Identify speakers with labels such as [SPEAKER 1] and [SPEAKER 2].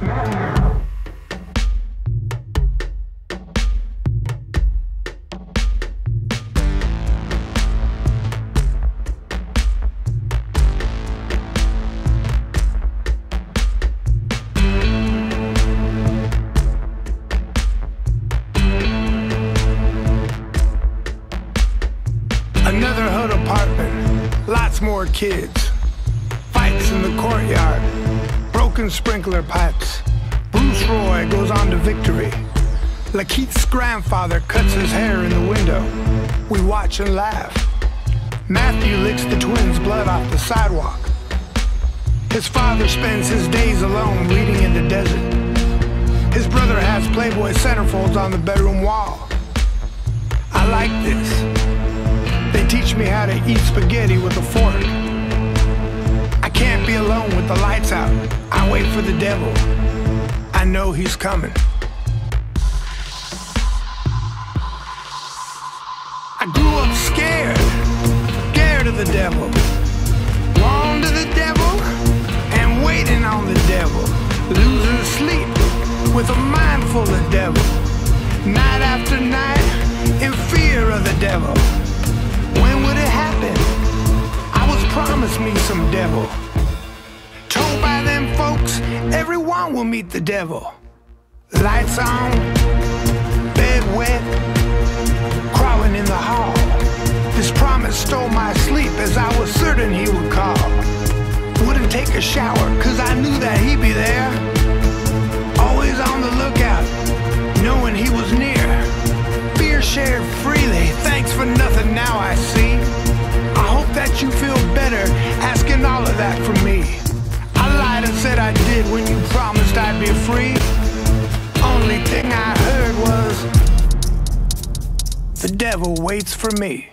[SPEAKER 1] Another hood apartment, lots more kids. Fights in the courtyard, broken sprinkler pipes. Bruce Roy goes on to victory. Lakeith's grandfather cuts his hair in the window. We watch and laugh. Matthew licks the twins' blood off the sidewalk. His father spends his days alone reading in the desert. His brother has Playboy centerfolds on the bedroom wall. I like this. They teach me how to eat spaghetti with a fork. I can't be alone with the lights out. Wait for the devil. I know he's coming. I grew up scared, scared of the devil. Drawn to the devil and waiting on the devil. Losing sleep with a mind full of devil. Night after night in fear of the devil. When would it happen? I was promised me some devil. Them folks, everyone will meet the devil. Lights on, bed wet, crawling in the hall. This promise stole my sleep as I was certain he would call. Wouldn't take a shower, cause I knew that he'd be there. Always on the lookout, knowing he was near. Fear shared freely, thanks for nothing now I see. I hope that you feel better asking all of that from me. I did when you promised I'd be free. Only thing I heard was the devil waits for me.